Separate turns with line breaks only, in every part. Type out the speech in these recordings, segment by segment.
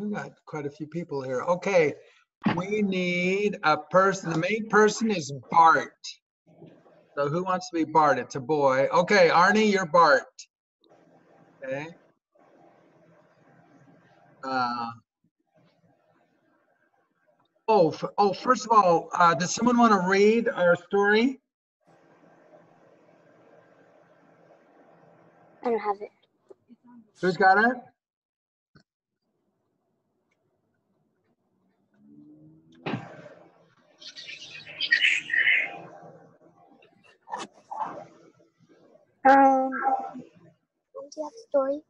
We've got quite a few people here. Okay, we need a person. The main person is Bart. So who wants to be Bart? It's a boy. Okay, Arnie, you're Bart. Okay. Uh, oh, oh, first of all, uh, does someone want to read our story?
I don't have it.
Who's got it?
Um, do you have a story?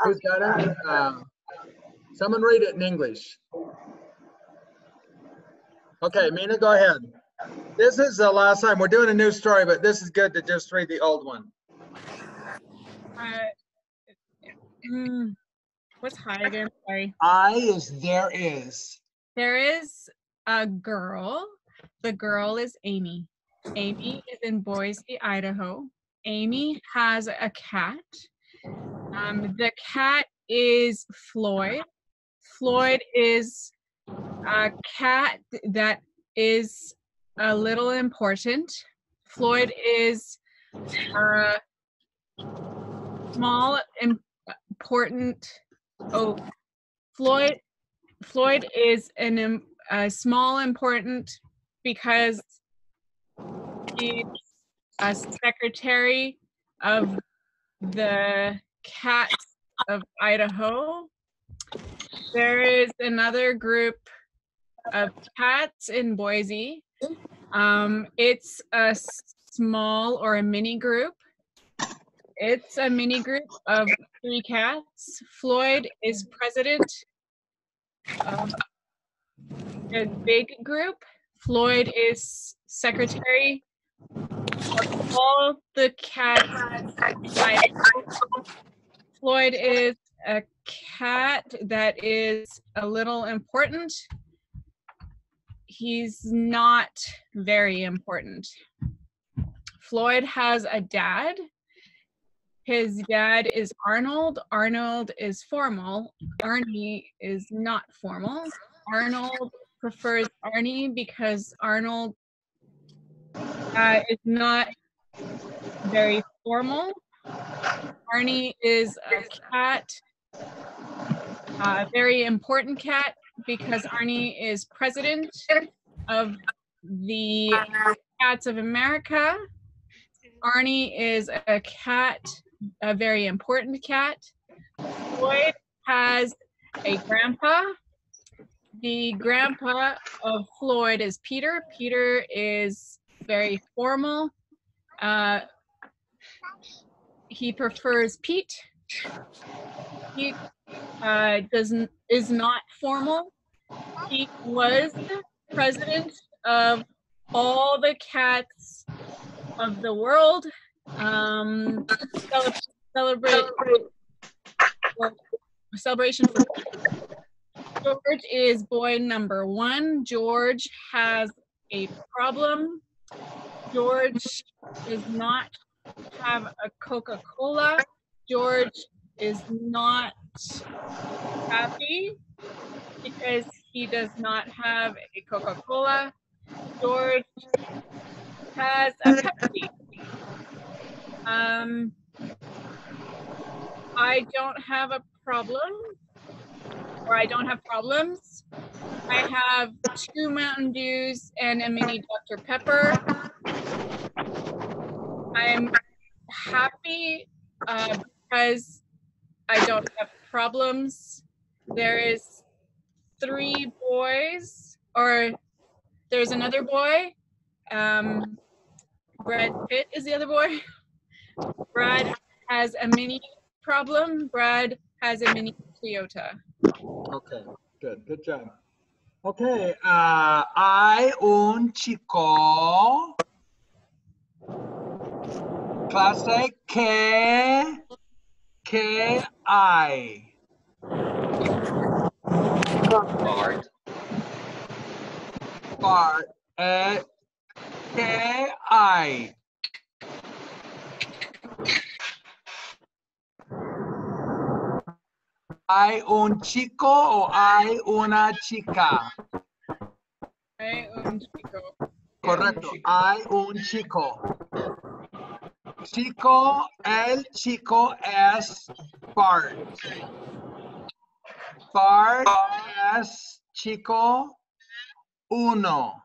Who's got it? Um, someone read it in English. Okay, Mina, go ahead. This is the last time. We're doing a new story, but this is good to just read the old one.
Uh, mm, what's hi again? Sorry.
I is there is.
There is a girl. The girl is Amy. Amy is in Boise, Idaho. Amy has a cat. Um, the cat is Floyd. Floyd is a cat that is a little important. Floyd is a small, important. Oh, Floyd. Floyd is an a small important because he's a secretary of the Cats of Idaho. There is another group of cats in Boise. Um, it's a small or a mini group. It's a mini group of three cats. Floyd is president of a big group. Floyd is secretary all the cats. Floyd is a cat that is a little important. He's not very important. Floyd has a dad. His dad is Arnold. Arnold is formal. Arnie is not formal. Arnold prefers Arnie because Arnold uh, is not very formal. Arnie is a cat, a very important cat because Arnie is president of the Cats of America. Arnie is a cat, a very important cat. Floyd has a grandpa. The grandpa of Floyd is Peter. Peter is very formal. Uh, he prefers Pete. He uh, doesn't is not formal. He was president of all the cats of the world. Um, cele- celebrate celebration for George is boy number one. George has a problem. George does not have a Coca Cola. George is not happy because he does not have a Coca Cola. George has a Pepsi. Um, I don't have a problem, I don't have problems. I have two Mountain Dews and a mini Dr. Pepper. I'm happy uh, because I don't have problems. There is three boys, or there's another boy. Um, Brad Pitt is the other boy. Brad has a mini problem. Brad has a mini Toyota.
Okay, good, good job. Okay, uh, hay un chico clase que que hay.
Bart,
Bart, eh, que hay. ¿Hay un chico o hay una chica?
Hay un chico.
Correcto, hay un chico. Chico, el chico es Bart. Bart es chico uno.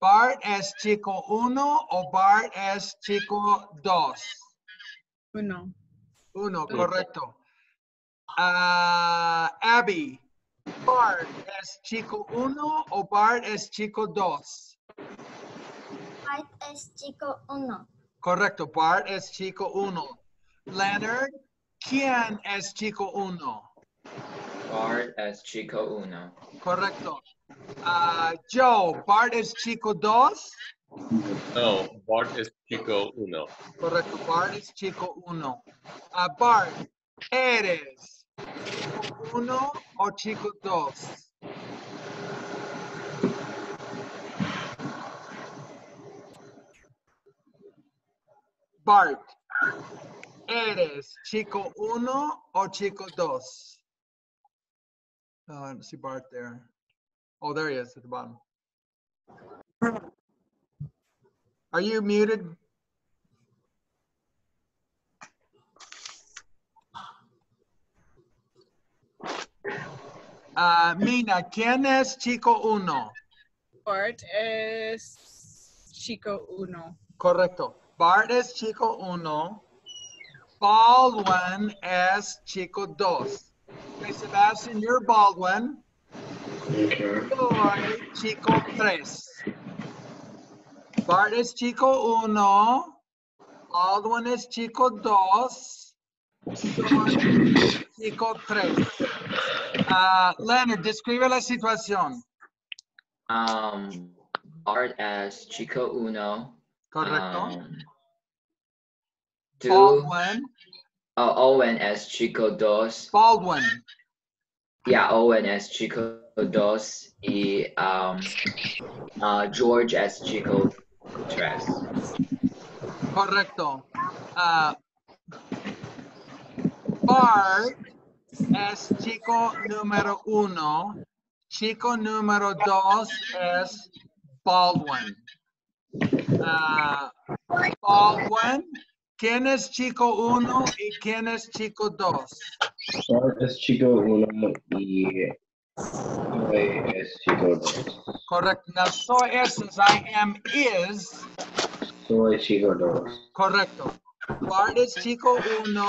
Bart es chico uno o Bart es chico dos.
Uno.
Uno, correcto. Ah, Abby, Bart es chico uno o Bart es chico dos.
Bart es chico uno.
Correcto, Bart es chico uno. Leonard, ¿quién es chico uno?
Bart es chico uno.
Correcto. Ah, Joe, Bart es chico dos.
No, Bart es chico uno.
Correcto, Bart es chico uno. Ah, Bart, ¿eres chico uno chico dos? Bart, ¿eres chico uno o chico dos? Oh, I don't see Bart there. Oh, there he is at the bottom. Are you muted? Ah, Mina, ¿quién es Chico 1?
Bart es Chico 1.
Correcto. Bart es Chico 1. Baldwin es Chico 2. Okay, Sebastian, you're Baldwin. Okay. Soy Chico 3. Bart es Chico 1. Baldwin es Chico 2. Soy Chico 3. Uh, Leonard, describe la situación.
Um, art as Chico Uno.
Correcto.
Um,
Baldwin.
Uh, Owen as Chico Dos.
Baldwin.
Yeah, Owen as Chico Dos y um, uh, George as Chico Tres.
Correcto. Uh, es chico número uno. Chico número dos es Baldwin. Ah, Baldwin, ¿quién es chico uno y quién es chico dos?
Bart es chico uno y Soy es chico dos.
Correcto. Now, soy es I am is.
Soy chico dos.
Correcto. Bart es chico uno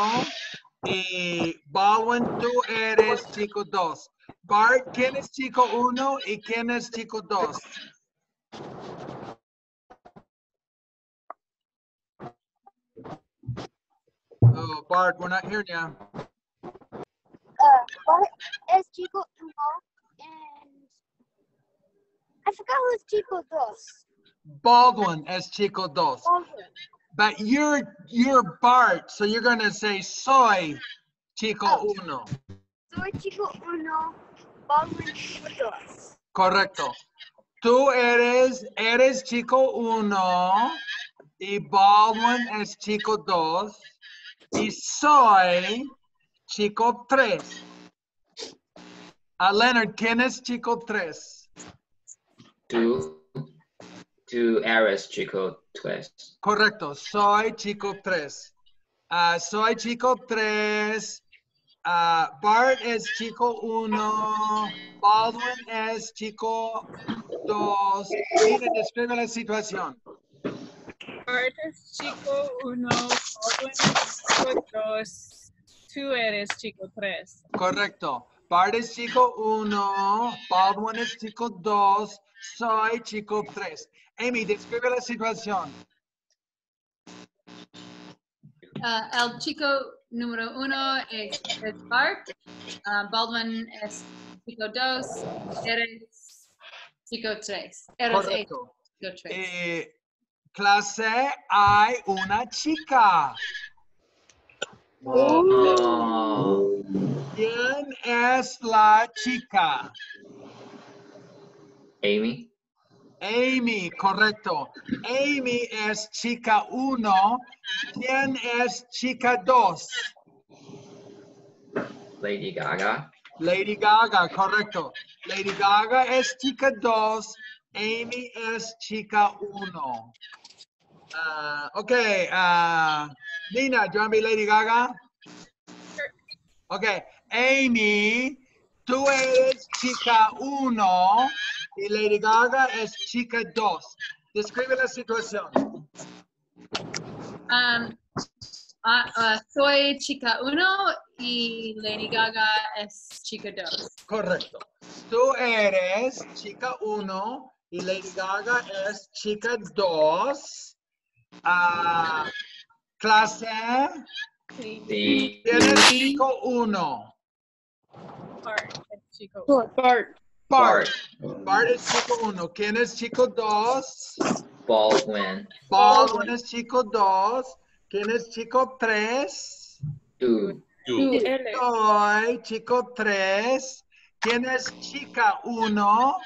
Baldwin, tú eres chico Dos. Bart, ¿quién es chico Uno y quién es chico Dos? Oh, Bart, we're not here now.
Uh, Bart es chico uno and I forgot who's chico Dos.
Baldwin es chico Dos. But you're you're Bart, so you're gonna say soy chico oh. uno.
Soy chico uno. Baldwin chico dos.
Correcto. Tú eres, eres chico uno y Baldwin es chico dos y soy chico tres. A Leonard, ¿quién es chico tres?
Tú, tú eres chico tres.
Correcto, soy chico tres. Ah, soy chico tres. Ah, Bart es chico uno. Baldwin es chico dos. Mira, describe la situación.
Bart es chico uno, Baldwin es chico dos, tú eres chico tres.
Correcto. Bart es chico uno, Baldwin es chico dos, soy chico tres. Amy, describe la situación.
Ah, el chico número uno es, es Bart. Ah, Baldwin es chico dos. Eres chico tres. Eres
Correcto.
chico tres.
Eh, clase, hay una chica.
Oh,
¿Quién es la chica?
Amy?
Amy, correcto. Amy es chica uno. ¿Quién es chica dos?
Lady Gaga.
Lady Gaga, correcto. Lady Gaga es chica 2, Amy es chica 1. Ah, ok, ah, Nina, do you want to be Lady Gaga? Ok, Amy, tú eres chica 1 y Lady Gaga es chica 2. Describe la situación.
Um, ah, ah, soy chica uno y Lady Gaga es chica dos.
Correcto. Tú eres chica 1 y Lady Gaga es chica 2. Ah, clase,
Sí.
The
¿quién es chico 1?
Bart chico.
Bart.
Bart. Bart es chico 1. ¿Quién es chico 2?
Baldwin.
Baldwin es chico 2. ¿Quién es chico 3?
Two.
Two.
Soy chico 3. ¿Quién es chica 1?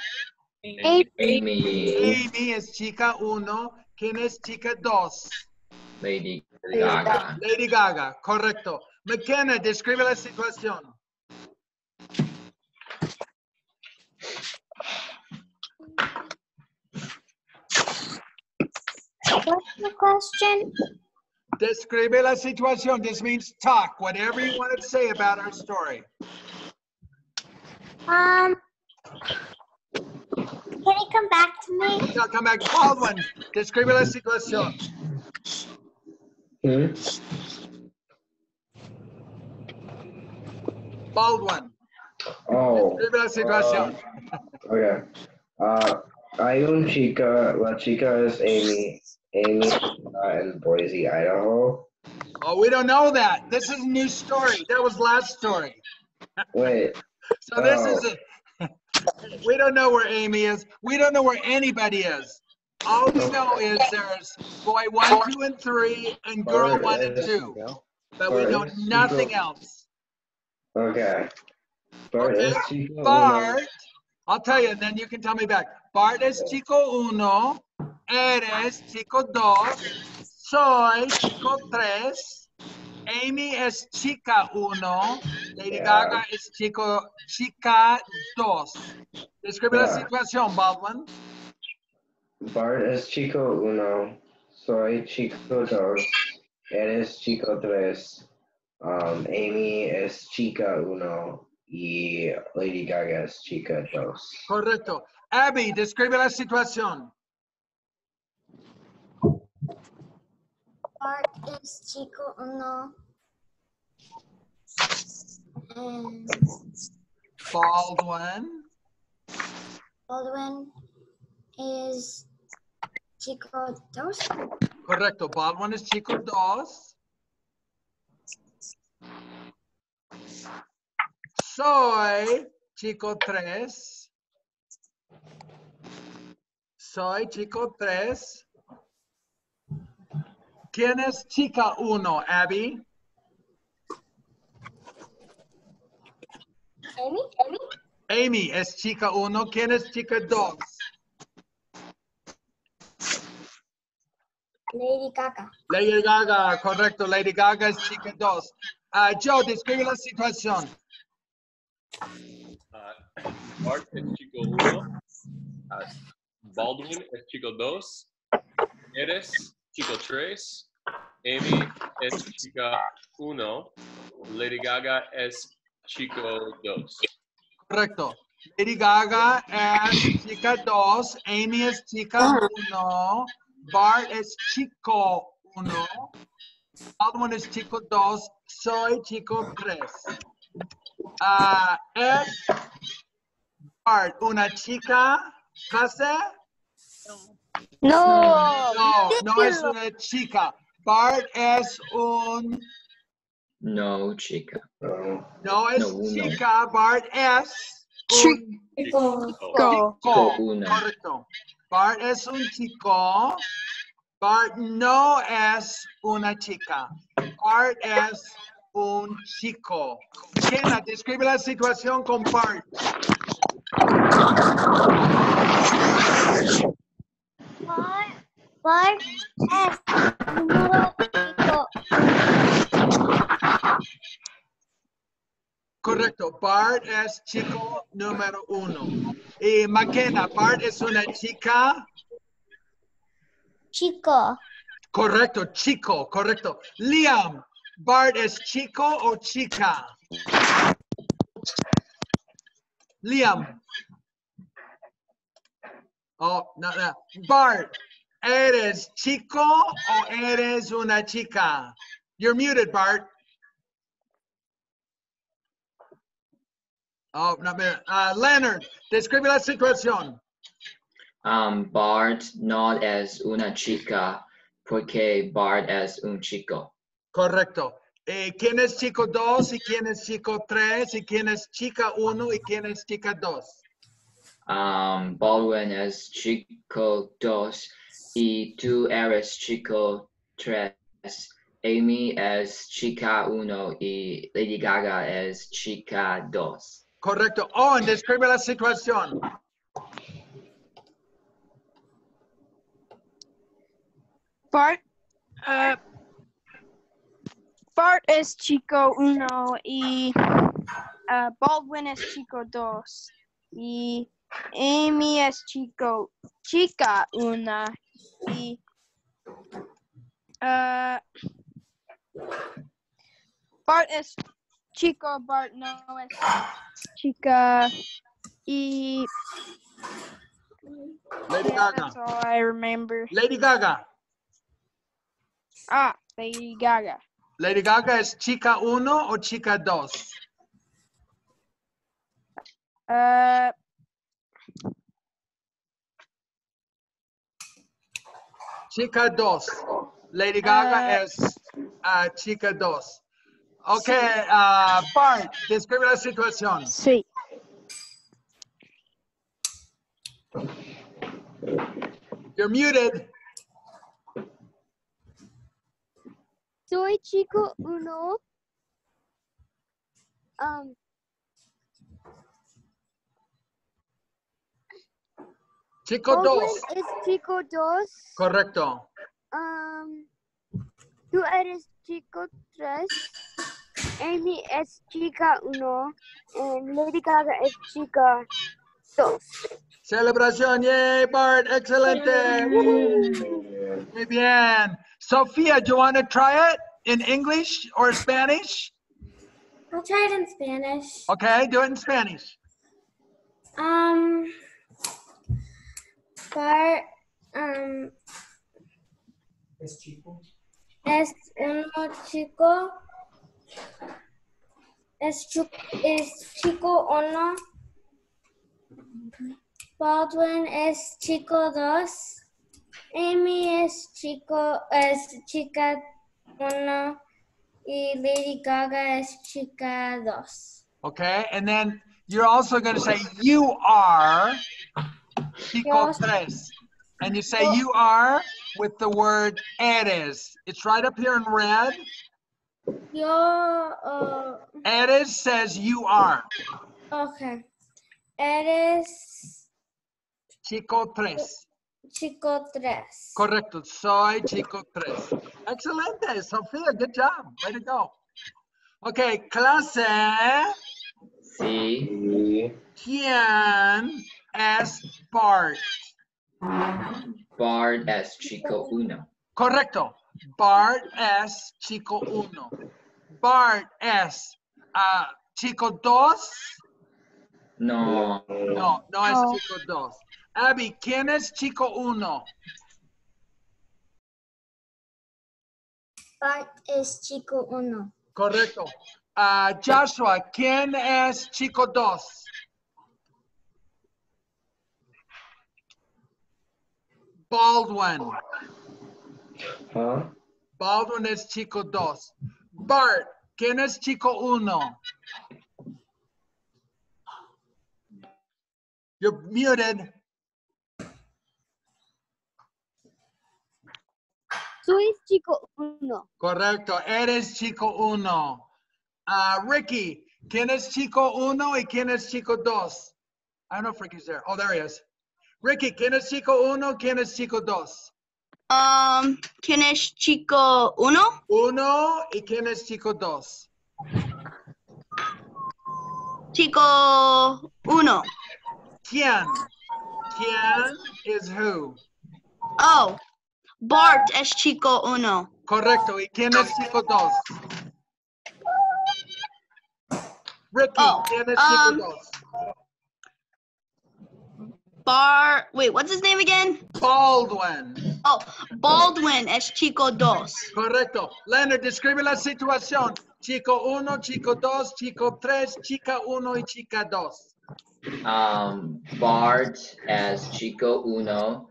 Amy.
Amy.
Es chica 1. ¿Quién es chica 2?
Lady Gaga.
Lady Gaga, correcto. McKenna, describe la situación.
What's the question?
Describe la situación. This means talk, whatever you want to say about our story.
Um, can you come back to me?
Now come back. Baldwin, describe la situación.
hmm?
Baldwin,
Oh,
describe la situación.
okay. Uh, hay un chica, la chica es Amy, Amy uh, in Boise, Idaho.
Oh, we don't know that. This is a new story. That was last story.
Wait,
So this
Oh.
is it. We don't know where Amy is. We don't know where anybody is. All we know is there's boy one, two, and three, and girl
Bart
one and
is-
two. But we know nothing
Chico-
else.
okay. Bart
Okay.
es chica uno.
Bart, I'll tell you, and then you can tell me back. Bart es chico uno, eres chico dos, soy chico tres, Amy es chica uno, Lady
Yeah.
Gaga es chico, chica dos. Describe la situación, Baldwin.
Bart es chico uno, soy chico dos, eres chico tres, um, Amy es chica uno y Lady Gaga es chica dos.
Correcto. Abby, describe la situación.
Bart is chico uno. And
Baldwin.
Baldwin is chico dos.
Correcto. Baldwin is chico dos. Soy chico tres. Soy chico tres. ¿Quién es chica uno, Abby?
Amy? Amy?
Amy es chica uno. ¿Quién es chica dos?
Lady Gaga.
Lady Gaga, correcto. Lady Gaga es chica dos. Ah, Joe, describe la situación.
Uh, Bart es chico uno. Uh, Baldwin es chico dos. Eres chico tres. Amy es chica uno. Lady Gaga es chico dos.
Correcto. Lady Gaga es chica 2, Amy es chica 1, Bart es chico 1, Baldwin es chico 2, soy chico 3. Ah, ¿Es Bart una chica clase?
No.
No, no es una chica. Bart es un,
No, chica.
No es
No,
chica, Bart es un
Chico.
chico.
Chico uno.
Correcto. Bart es un chico. Bart no es una chica. Bart es un chico. Kenna, describe la situación con Bart.
Bart es número.
Correcto. Bart es chico número uno. Y McKenna, Bart es una chica.
Chico.
Correcto, chico, correcto. Liam, Bart es chico o chica. Liam. Oh, no, no. Bart, ¿eres chico o eres una chica? You're muted, Bart. Oh, no. Uh, Leonard, describe la situación.
Um, Bart not as una chica, porque Bart es un chico.
Correcto. Eh, ¿Quién es chico 2 y quién es chico 3 y quién es chica 1 y quién es chica 2?
Um, Baldwin es chico dos y tú eres chico tres. Amy es chica uno y Lady Gaga es chica dos.
Correcto. Owen, describe la situación.
Bart, uh, Bart es chico uno y uh, Baldwin es chico dos y Amy es chico chica una y uh, Bart es chico, Bart no es chica y
Lady
yeah,
Gaga.
that's all I remember.
Lady Gaga.
Ah, Lady Gaga.
Lady Gaga es chica 1 o chica 2?
Uh,
Chica 2. Lady Gaga
Ah.
es ah, chica 2. Ok, ah, Bart, describe la situación.
sí.
You're muted.
Soy chico uno. Um,
Chico
Baldwin
2.
es chico dos.
Correcto.
Um, tú eres chico tres. Amy es chica uno. Y Lady Gaga es chica dos.
Celebración, yay, Bart, excelente. Woo. Muy bien. Sophia, do you want to try it in English or Spanish?
I'll try it in Spanish.
Okay, do it in Spanish.
Um, Bart, um, es uno chico. Es, chu- es chico uno. Baldwin es chico dos. Amy es chico, es chica uno. Y Lady Gaga es chica dos.
Okay, and then you're also going to say you are Chico
Yes.
tres. And you say you are with the word eres. It's right up here in red.
Yo, uh,
Eres says you are.
okay. Eres
Chico tres.
chico tres.
Correcto. Soy chico tres. Excelente, Sofía. Good job. Way to go. Okay, clase.
Sí,
Y
¿Quién es Bart?
Bart es chico uno.
Correcto. Bart es chico uno. Bart es ah, chico dos.
No,
No, no es
No.
chico dos. Abby, ¿quién es chico uno?
Bart es chico uno.
Correcto. Ah, Joshua, ¿quién es chico dos? Baldwin.
huh?
Baldwin es chico dos. Bart, ¿quién es chico uno? You're muted.
Soy chico uno.
Correcto, eres chico uno. Ah, Ricky, ¿quién es chico uno y quién es chico dos? I don't know if Ricky's there. Oh, there he is. Ricky, ¿quién es chico uno? ¿Quién es chico dos?
Um, ¿quién es chico uno?
Uno y quién es chico dos.
chico uno.
¿Quién? ¿Quién is who?
Oh, Bart es chico uno.
Correcto. ¿Y quién es chico dos? Ricky,
Oh,
¿quién es
um,
chico dos?
Bar, wait, what's his name again?
Baldwin.
Oh, Baldwin es chico dos.
Correcto. Leonard, describe la situación. Chico uno, chico dos, chico tres, chica uno y chica dos.
Um, Bart as Chico Uno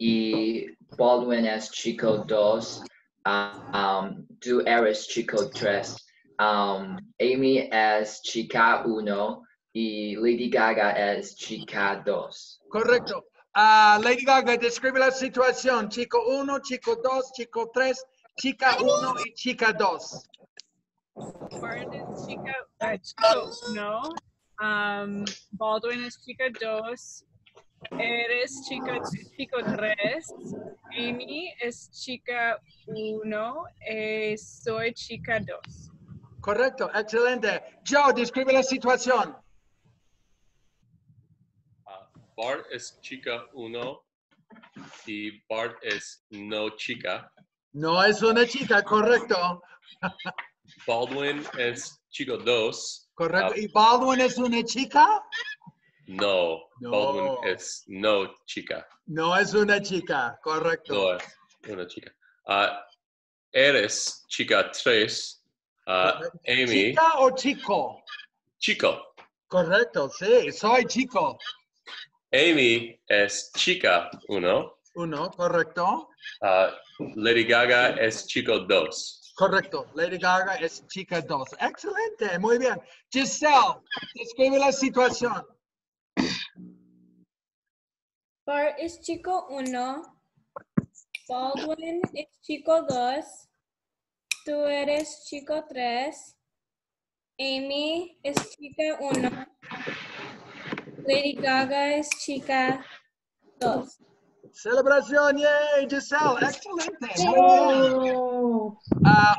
y Baldwin as Chico Dos. Uh, um, tú eres Chico Tres. Um, Amy as Chica Uno y Lady Gaga as Chica Dos.
Correcto. Ah, Lady Gaga, describe la situación. Chico uno, chico dos, chico tres, chica uno y chica dos.
Bart es chica, uh, chico. Um, Baldwin es chica dos. Eres chica, chico tres. Amy es chica uno. Eh, soy chica dos.
Correcto, excelente. Joe, describe la situación.
Uh, Bart es chica uno y Bart es no chica.
No es una chica, correcto.
Baldwin es chico dos.
Correcto.
Ah.
¿Y Baldwin es una chica?
No,
No.
Baldwin es no chica.
No es una chica, correcto.
No es una chica. Ah, eres chica tres. Ah, Amy,
¿Chica o chico?
chico.
Correcto, sí, soy chico.
Amy es chica uno.
Uno, correcto.
Ah, Lady Gaga es chico dos.
Correcto. Lady Gaga es chica dos. Excelente, muy bien. Giselle, describe la situación.
Bart es chico uno. Baldwin es chico dos. Tú eres chico tres. Amy es chica uno. Lady Gaga es chica dos.
Celebración, yay, Giselle, excelente. Muy bien. Uh,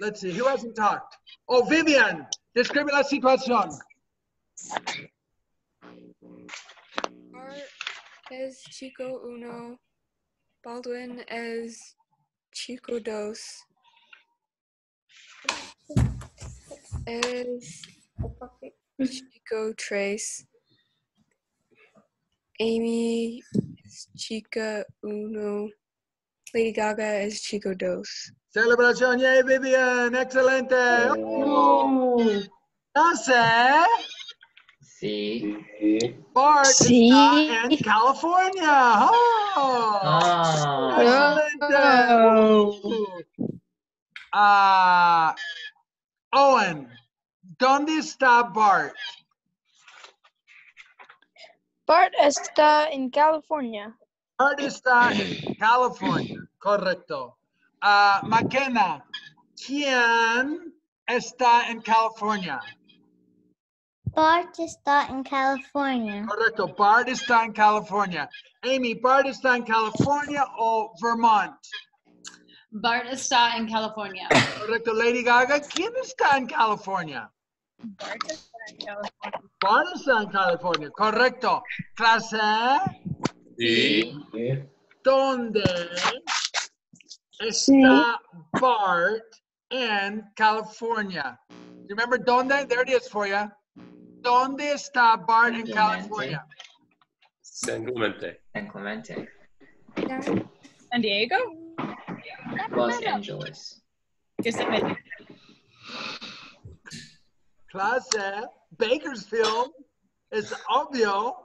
let's see, who hasn't talked? Oh, Vivian, describe la situación.
Bart es Chico Uno. Baldwin es Chico Dos. Es Chico Tres. Amy is Chica Uno. Lady Gaga is Chico Dos.
Celebración, yay, Vivian, excelente. Oh, no sé.
Sí.
Bart
Sí.
está en California. Oh,
Ah,
excelente. Ah, Owen, ¿dónde está Bart?
Bart está en California.
Bart está en California, correcto. Ah, McKenna, ¿quién está en California?
Bart está en California.
Correcto, Bart está en California. Amy, ¿Bart está en California o Vermont?
Bart está en California.
Correcto, Lady Gaga, ¿quién está en California?
Bart está en California.
Bart está en California, correcto. Clase,
sí.
¿dónde está Bart en California? Remember dónde? There it is for you. ¿Dónde está Bart en. California?
San Clemente.
San Clemente.
San Diego.
Los Angeles.
Yosemite.
Clase, Bakersfield. Es obvio.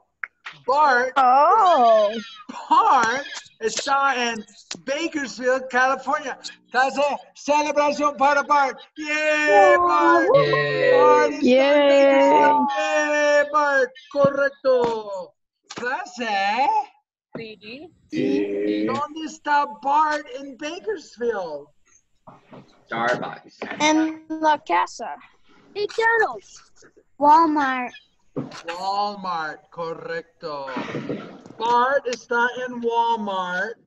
Bart,
Oh.
Bart está en Bakersfield, California. Clase, celebración para Bart. ¡Yeah, Bart! Bart está en
Yay.
Bakersfield. ¡Yeah, Bart! Correcto. Clase,
Sí.
¿dónde está Bart en Bakersfield?
Starbucks.
En la casa.
Walmart.
Walmart, correcto. Bart está en Walmart.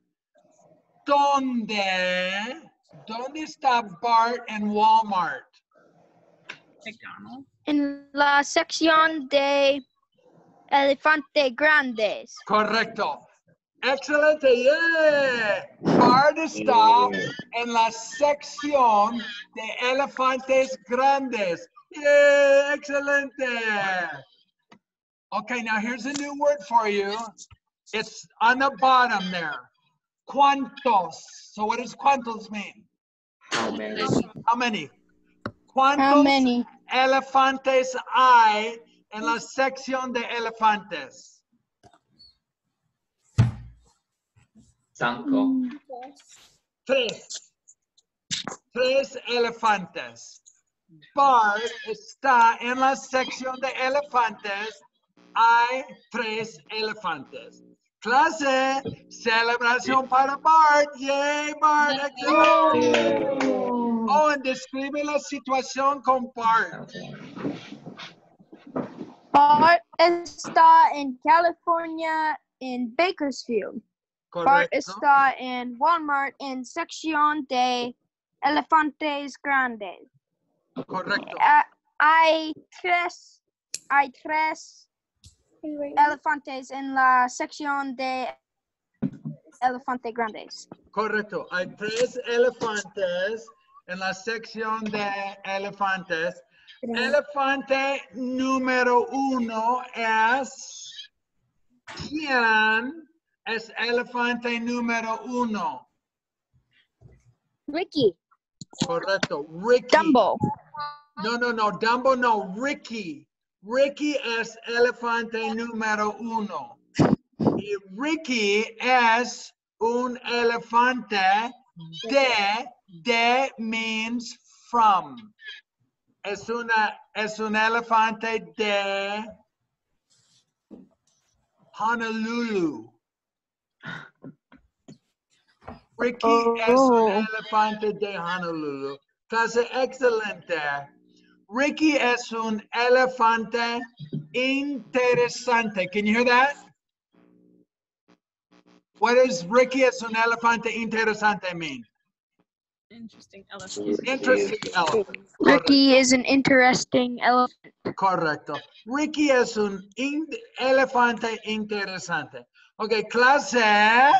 ¿Dónde? ¿Dónde está Bart en Walmart?
McDonald's.
en la sección de elefante grandes.
Correcto. Excelente, yeah. Bart está en la sección de elefantes grandes. Yeah, excelente. Okay, now here's a new word for you. It's on the bottom there. Cuantos. So what does cuantos mean?
How many?
How many?
How
Cuantos
many?
elefantes hay en la sección de elefantes?
Cinco.
Tres. Tres elefantes. Bart está en la sección de elefantes. Hay tres elefantes. Clase, celebración para Bart. Yay, Bart. excelente. Oh, and describe la situación con Bart.
Bart está en California en Bakersfield.
Correcto.
Bart está en Walmart en sección de elefantes grandes.
Correcto.
Hay tres, hay tres elefantes en la sección de elefantes grandes.
Correcto. Hay tres elefantes en la sección de elefantes. Elefante número uno es ¿Quién es elefante número uno?
Ricky.
Correcto. Ricky.
Dumbo.
No, no, no. Dumbo no. Ricky. Ricky es elefante número uno. Y Ricky es un elefante de, de means from. Es una, es un elefante de Honolulu. Ricky es un
Oh.
elefante de Honolulu. Clase excelente. Ricky es un elefante interesante. Can you hear that? What does Ricky es un elefante interesante mean?
Interesting elephant.
Interesting elephant.
Ricky is an interesting elephant.
Correcto. Ricky es un in- elefante interesante. Ok, clase.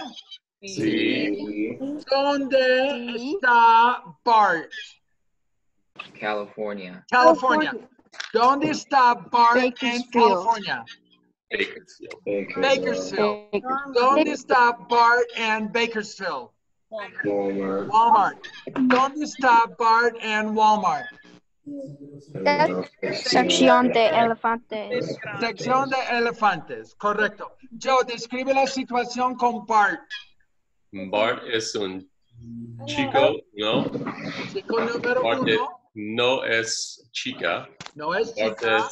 Sí.
¿Dónde
Sí.
está Bart?
California.
California. ¿Dónde está Bart en
Bakersfield.
California?
Bakersfield.
Bakersfield.
Bakersfield.
¿Dónde está Bart and Bakersfield?
Walmart.
Walmart. ¿Dónde está Bart and Walmart?
Sección de elefantes.
Sección de elefantes. Correcto. Joe, describe la situación con Bart.
Bart es un chico, ¿no?
Chico número
Bart es-
uno.
No es chica.
No es chica.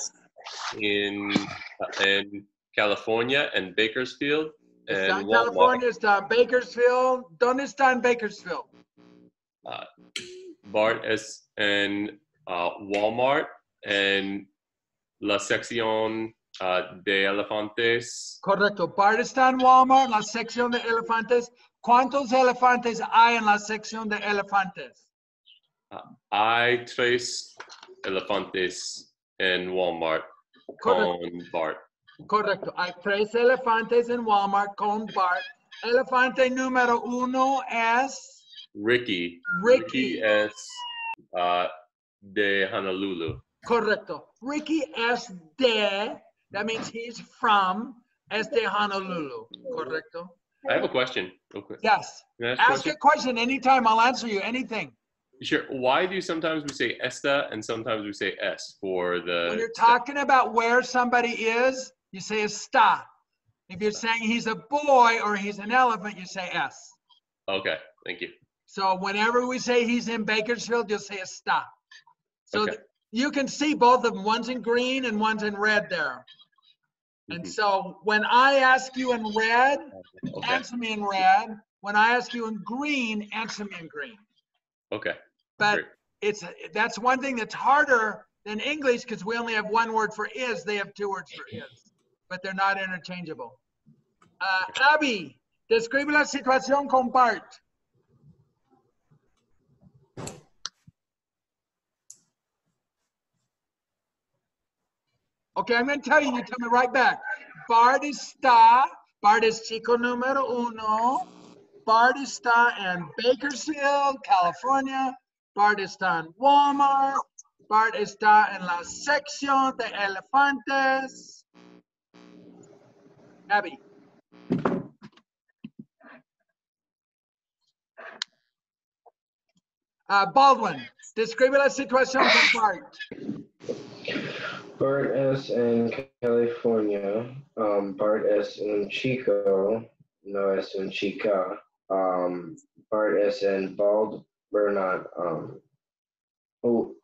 In, en, en California, en Bakersfield,
Está
en.
California, está Bakersfield. ¿Dónde está en Bakersfield?
Uh, Bart es en uh, Walmart, en la sección uh, de elefantes.
Correcto. Bart está en Walmart, la sección de elefantes. ¿Cuántos elefantes hay en la sección de elefantes?
Hay tres elefantes en Walmart
Correcto.
con Bart.
Correcto. Hay tres elefantes en Walmart con Bart. Elefante número uno es
Ricky.
Ricky.
es uh, de Honolulu.
correcto. Ricky es de, that means he's from, es de Honolulu. Correcto.
I have a question. quick.
Yes.
Ask question?
a question anytime. I'll answer you anything.
Sure. Why do sometimes we say esta and sometimes we say s for the?
When you're talking about where somebody is, you say está. If you're saying he's a boy or he's an elephant, you say s.
Okay, thank you.
So whenever we say he's in Bakersfield, you'll say está. So
Okay.
you can see both of them. One's in green and one's in red there. And
Mhm.
so when I ask you in red,
Okay.
answer me in red. When I ask you in green, answer me in green.
Okay.
But
Great.
it's that's one thing that's harder than English because we only have one word for is. They have two words for is, but they're not interchangeable. Uh, Abby, describe la situación con Bart. Okay, I'm gonna tell you, you tell me right back. Bart está, Bart es chico número uno. Bart está en Bakersfield, California. Bart está en Walmart. Bart está en la sección de elefantes. Abby. Uh, Baldwin, describe la situación con Bart.
Bart es en California. Um, Bart es un chico, no es un chica. Um, Bart es en Bald Bernard. Um, oh,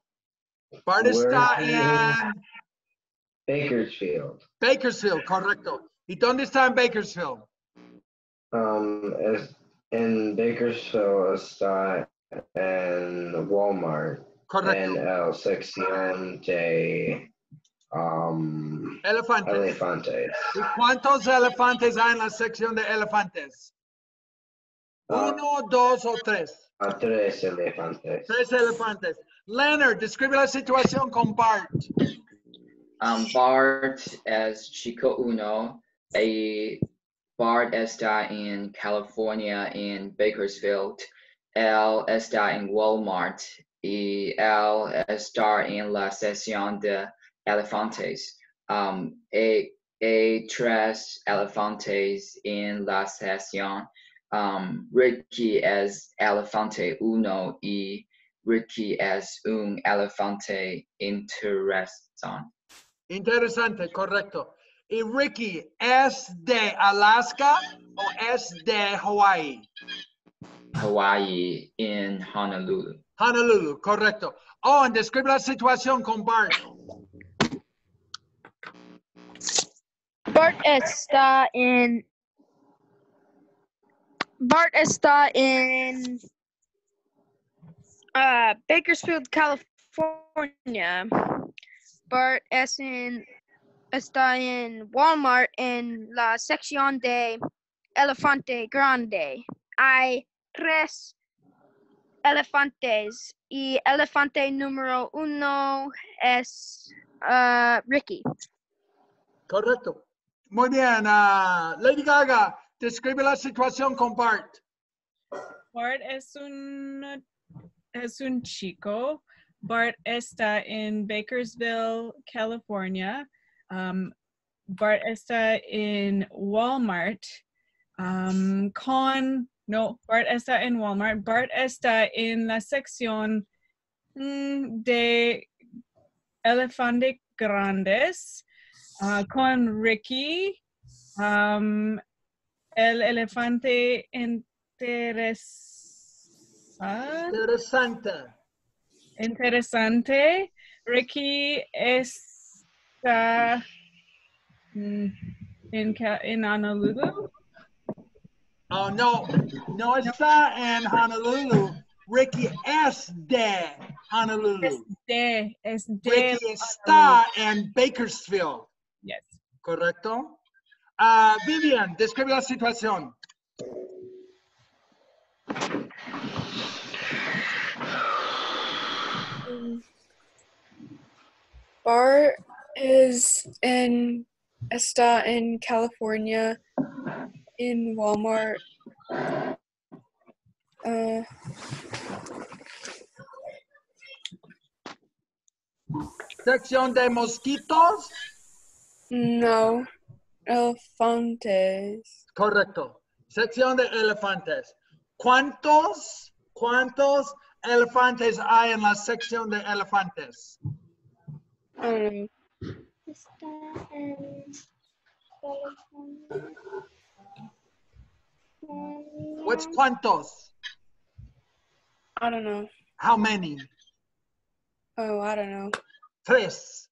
Bart
Where
está
is he?
en
Bakersfield.
Bakersfield, correcto. ¿Y dónde está en Bakersfield?
Um, es en Bakersfield está en Walmart.
Correcto.
En el sección de um,
Elefantes.
elefantes.
¿Y cuántos elefantes hay en la sección de elefantes?
Ah,
Uno, dos o tres.
a tres elefantes.
Tres elefantes. Leonard, describe la situación con Bart.
Um, Bart es chico uno. Y Bart está en California, en Bakersfield. Él está en Walmart. Y él está en la sección de elefantes. Um, hay, hay tres elefantes en la sección. Um, Ricky es elefante uno y Ricky es un elefante interesante.
Interesante, correcto. ¿Y Ricky es de Alaska o es de Hawaii?
Hawaii in Honolulu.
Honolulu, correcto. Oh, and describe la situación con Bart.
Bart está en. Bart está in uh, Bakersfield, California. Bart es en, está en Walmart en la sección de elefante grande. Hay tres elefantes y elefante número uno es uh, Ricky.
Correcto. Muy bien. ah, Lady Gaga, describe la situación con Bart.
Bart es un, es un chico. Bart está en Bakersville, California. Um, Bart está en Walmart um, con, no, Bart está en Walmart. Bart está en la sección mm, de elefantes grandes ah, con Ricky. um, el elefante interesante.
Interesante.
Interesante. Ricky está en, Honolulu.
Oh, no, no está en Honolulu. Ricky es de Honolulu.
De, es de
Ricky está en Bakersfield,
Yes.
¿correcto? Ah, Vivian, describe la situación.
Bart is in está in California in Walmart. Uh,
Sección de mosquitos,
no, elefantes.
correcto. Sección de elefantes. ¿Cuántos, cuántos elefantes hay en la sección de elefantes?
I.
Está en
What's cuántos?
I don't know.
How many?
Oh, I don't know.
Tres.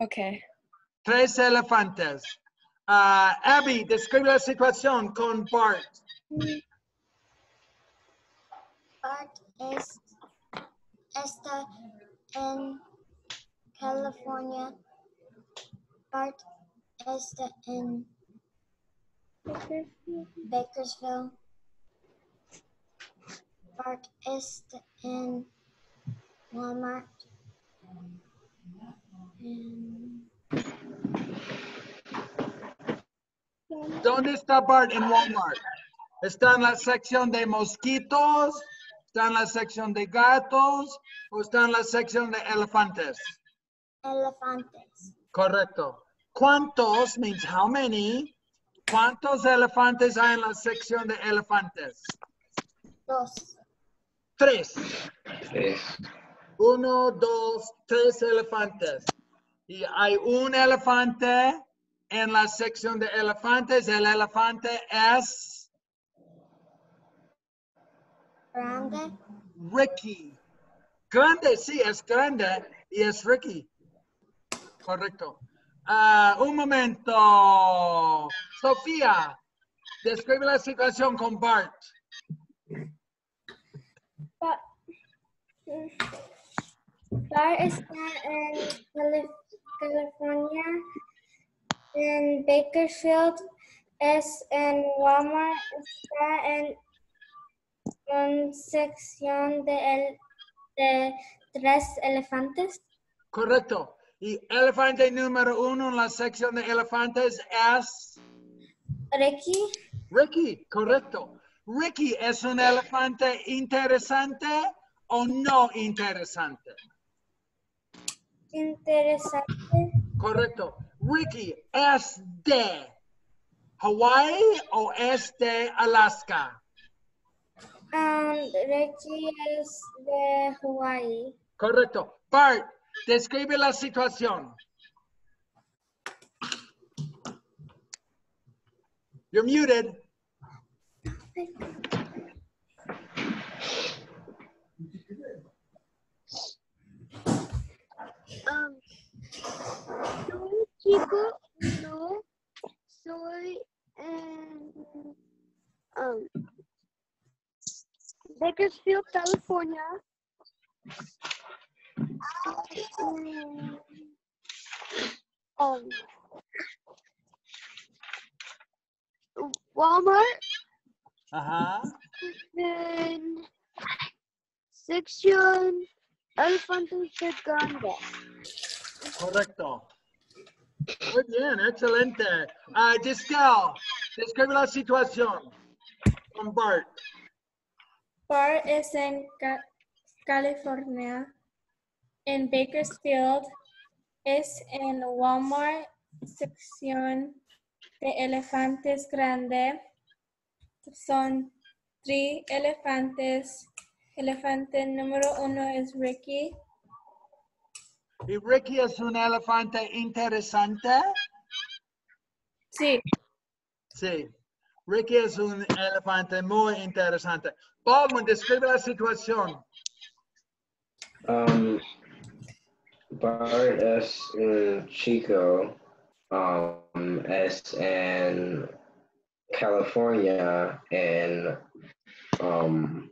Okay.
Tres elefantes. Ah, Abby, describe la situación con Bart.
Bart es, está en California. Bart está en Bakersville. Bart está en Walmart. And
¿Dónde está Bart en Walmart? ¿Está en la sección de mosquitos? ¿Está en la sección de gatos? ¿O está en la sección de elefantes?
Elefantes.
Correcto. ¿Cuántos means how many? ¿Cuántos elefantes hay en la sección de elefantes?
Dos.
Tres.
Tres.
Uno, dos, tres elefantes. Y hay un elefante en la sección de elefantes. El elefante es
Grande.
Ricky. Grande, sí, es grande y es Ricky. Correcto. Ah, un momento. Sofía, describe la situación con Bart.
Ba- Bar está en Cali- California, en Bakersfield, es en Walmart, está en una sección de, el- de tres elefantes.
Correcto. Y elefante número uno en la sección de elefantes es
Ricky,
Ricky. Correcto. Ricky es un elefante interesante o no interesante.
interesante,
Correcto. Ricky es de Hawaii o es de Alaska.
um, Ricky es de Hawaii.
Correcto. Bart, describe la situación. You're muted.
Um, chico, no, soy en um, Bakersfield, California. Mm, Um, Walmart
Ajá.
en sección Elefantes de Grande.
Correcto. Muy bien, excelente. Discal, describe la situación con Bart.
Bar es en Ca- California, en Bakersfield, es en Walmart, sección de elefantes grande. Son tres elefantes. Elefante número uno es Ricky.
¿Y Ricky es un elefante interesante?
Sí,
Sí. Ricky es un elefante muy interesante. Baldwin, describe la situación.
Um, Bart es un chico. Um, es en California en um,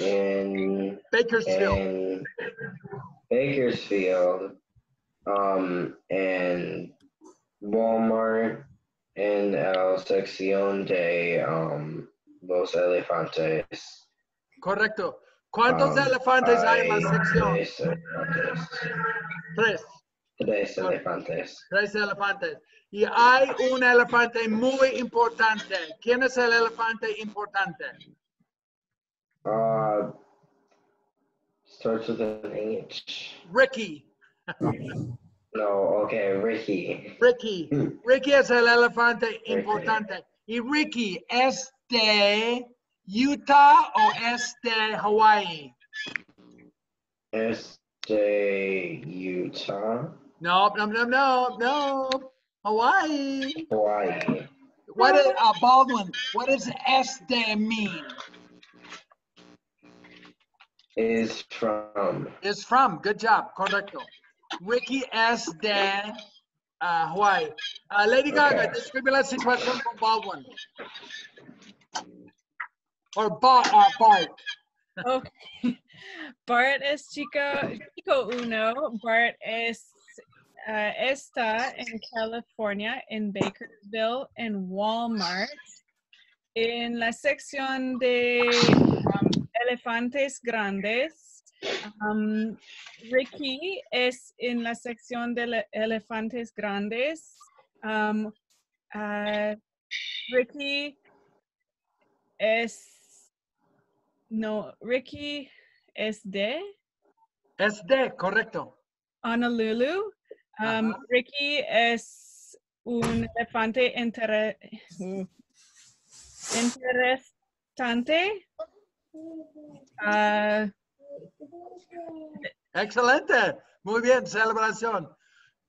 in
Bakersfield.
in Bakersfield, um, and Walmart en la sección de um, los elefantes.
Correcto. ¿Cuántos
Um,
elefantes hay en la sección?
Tres elefantes.
Tres.
Tres elefantes.
Tres elefantes. Y hay un elefante muy importante. ¿Quién es el elefante importante?
Uh, starts with an H.
Ricky.
No, okay, Ricky.
Ricky. Ricky es el elefante importante. ¿Y Ricky es de Utah o es de Hawaii?
Es de Utah,
No, no, no, no, no. Hawaii.
Hawaii.
What is, uh, Baldwin, what does este mean?
Is from
Is from. Good job. Correcto. Ricky S. Dan uh, Hawaii. Uh, Lady Gaga,
Okay.
describe la situación con Baldwin. Or Bart, uh, Bart.
Okay. Bart es chico, chico uno. Bart es, uh, está en California, en Bakersville, en Walmart. En la sección de elefantes grandes, Um, Ricky es en la sección de le- elefantes grandes. Um, ah, Ricky es, no, Ricky es de
Es de, correcto.
Honolulu. Um. Ricky es un elefante intere- interesante. Ah,
Excelente. Muy bien, celebración.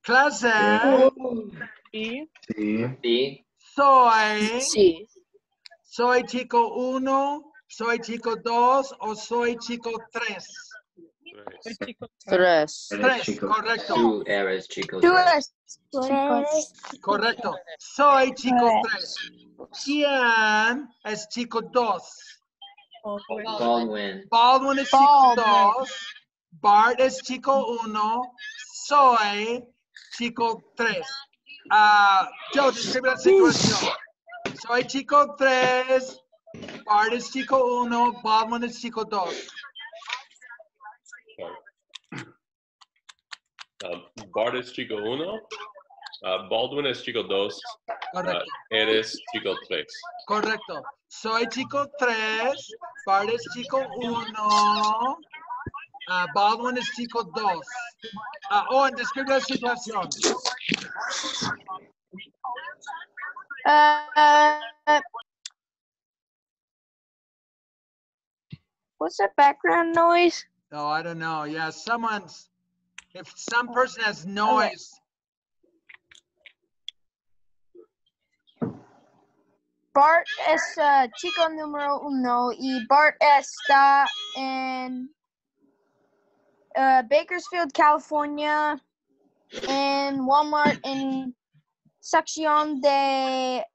Clase,
y
Sí.
Sí.
soy,
Sí.
soy chico uno, soy chico dos o soy chico tres.
Tres.
correcto,
Tú eres chico
Tú
tres.
eres chicos.
correcto. Soy chico tres. ¿Quién es chico dos?
Baldwin.
Baldwin.
Baldwin es
Baldwin.
Chico Bart es Chico uno, Soy Chico tres. Uh, Joe, describe la situación. Soy Chico tres, Bart es Chico uno, Baldwin es Chico dos.
Ah, Bart es Chico uno. Baldwin es chico dos. uh,
Correcto.
eres chico tres.
Correcto. Soy chico tres. Bart es chico uno. ah, Baldwin es chico dos. Ah, oh, describe la situación.
Uh, what's that background noise?
No, I don't know. Yeah, someone's, if some person has noise,
Bart es uh, chico número uno y Bart está en uh, Bakersfield, California, en Walmart en sección de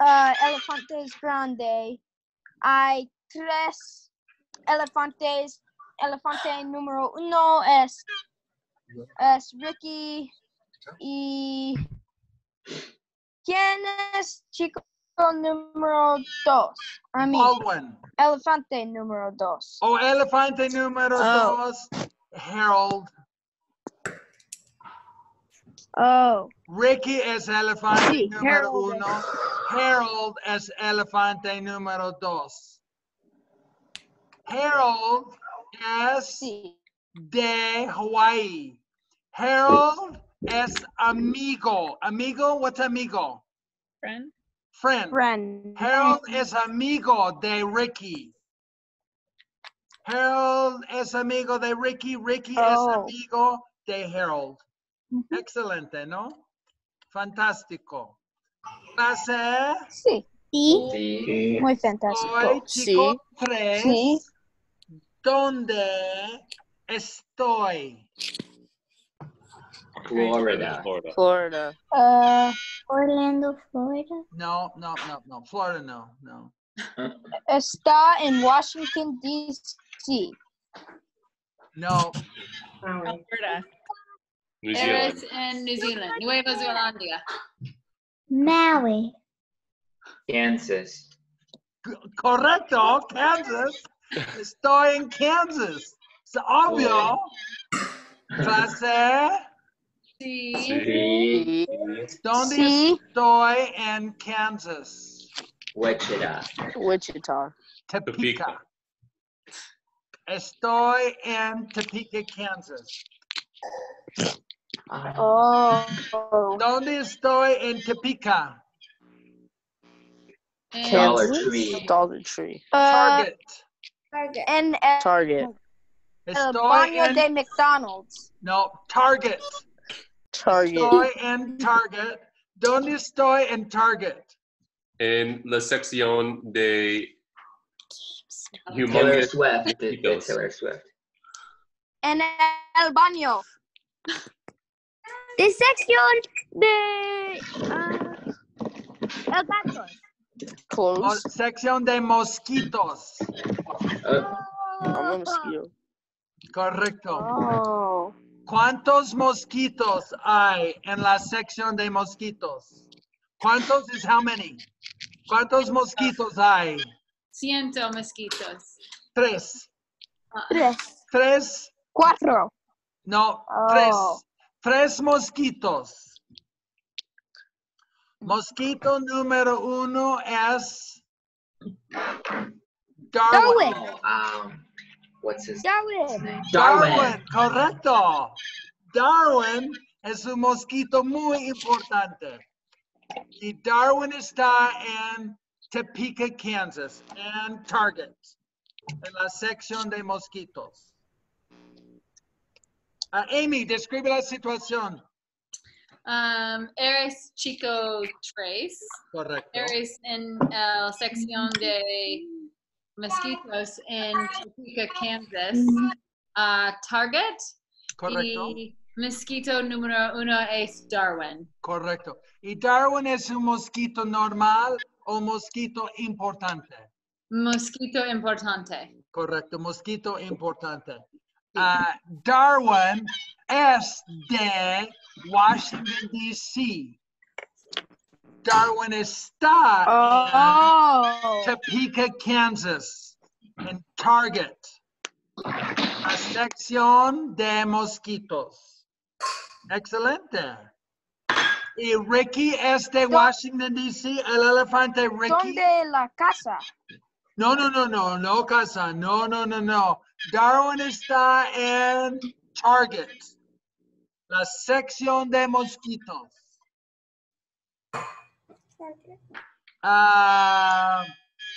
uh, elefantes grande. Hay tres elefantes. Elefante número uno es, es Ricky y ¿quién es chico número dos? I mean,
Baldwin.
elefante número dos.
Oh, elefante número
Oh.
dos, Harold.
Oh,
Ricky es elefante
Sí,
número
Harold es.
uno. Harold es elefante número dos. Harold es
sí.
de Hawaii. Harold es amigo. Amigo, what's amigo?
Friend.
Friend.
Friend.
Harold es amigo de Ricky. Harold es amigo de Ricky. Ricky es
Oh.
amigo de Harold. Excelente, ¿no? Fantástico. Clase,
Sí,
Sí.
Muy fantástico.
chico 3.
Sí.
¿Dónde estoy?
Florida.
Florida.
Florida.
Uh,
Orlando, Florida.
No, no, no, no. Florida, no, no.
está in Washington, D.C.
No,
Alberta.
New
Eres
Zealand.
en New Zealand, Nueva Zelanda.
Maui.
Kansas.
correcto, Kansas. Estoy en Kansas. Es obvio. Clase,
Sí.
Sí.
¿dónde
Sí.
estoy en Kansas?
Wichita.
Wichita.
Topeka.
Topeka.
Estoy en Topeka, Kansas.
Oh.
¿Dónde estoy en Topeka?
En-
Dollar
Kansas.
Tree.
Dollar Tree.
Uh,
Target.
Target.
en el
Target.
Estoy
baño
en,
de McDonald's.
no, Target.
Target.
Estoy en Target. ¿Dónde estoy en Target?
En la sección de
Taylor Swift. De, de
mosquitos.
Taylor Swift.
En el baño.
De sección de ah, el gato.
Mo-
Close.
sección de mosquitos.
Uh,
I'm a mosquito.
Correcto.
Oh.
¿Cuántos mosquitos hay en la sección de mosquitos? ¿Cuántos is how many? ¿Cuántos mosquitos hay?
Ciento mosquitos.
Tres.
Tres.
tres,
Cuatro.
no,
Oh.
tres, tres mosquitos. Mosquito número uno es Darwin.
Um, what's his
Darwin.
name?
Darwin, correcto. Darwin es un mosquito muy importante. Y Darwin está en Topeka, Kansas, en Target, en la sección de mosquitos. Ah, Amy, describe la situación.
Um, eres chico tres.
Correcto.
Eres en la sección de mosquitos in Topeka, Kansas. Uh, Target.
Correcto.
Y mosquito número uno es Darwin.
Correcto. ¿Y Darwin es un mosquito normal o mosquito importante?
Mosquito importante.
Correcto, mosquito importante. Ah, Darwin es de Washington, D.C. Darwin está
Oh.
en Topeka, Kansas, en Target, la sección de mosquitos. Excelente. Y Ricky es de Washington, D.C., el elefante Ricky.
¿Dónde la casa?
No, no, no, no, no, casa, no, no, no, no. Darwin está en Target, la sección de mosquitos. Ah,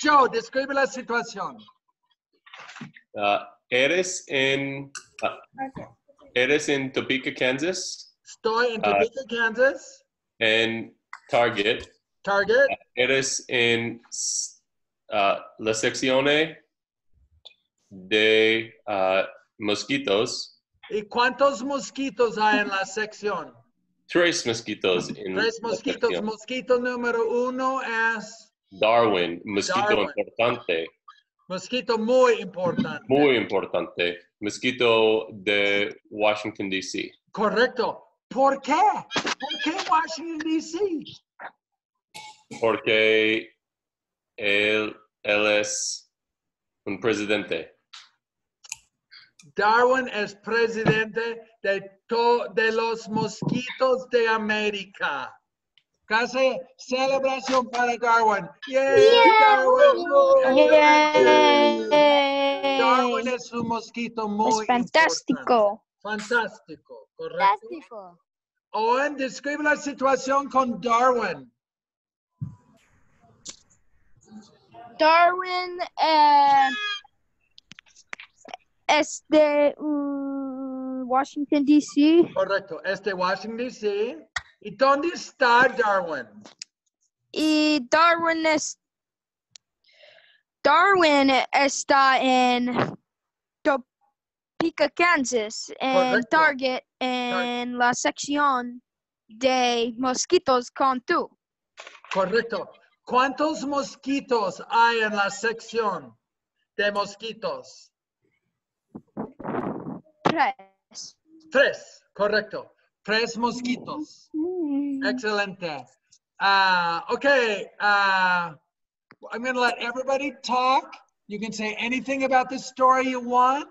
Joe, describe la situación.
Ah, eres en ah, eres en Topeka, Kansas,
Estoy en. Topeka, Kansas,
en Target.
Target.
Eres en la sección de ah, mosquitos.
¿Y cuántos mosquitos hay en la sección?
Tres mosquitos en
Tres mosquitos. Mosquito número uno es
Darwin, mosquito
Darwin.
importante,
mosquito muy importante.
muy importante. Mosquito de Washington, D.C.
Correcto. ¿Por qué? ¿Por qué Washington, D.C.?
Porque él, él es un presidente.
Darwin es presidente de, de los mosquitos de América. Casi celebración para Darwin. ¡Yay, Darwin! Darwin es un mosquito muy
Es fantástico.
importante. Fantástico, correcto.
Fantástico.
Owen, describe la situación con Darwin.
Darwin eh, es de mm, Washington, D.C.
Correcto, es de Washington, D.C. ¿Y dónde está Darwin?
Y Darwin es Darwin está en Topeka, Kansas, en
Correcto.
Target, en la sección de mosquitos con tú.
Correcto. ¿Cuántos mosquitos hay en la sección de mosquitos?
Tres.
Tres, correcto. Tres mosquitos. Excelente. Uh, okay, uh, I'm going to let everybody talk. You can say anything about the story you want.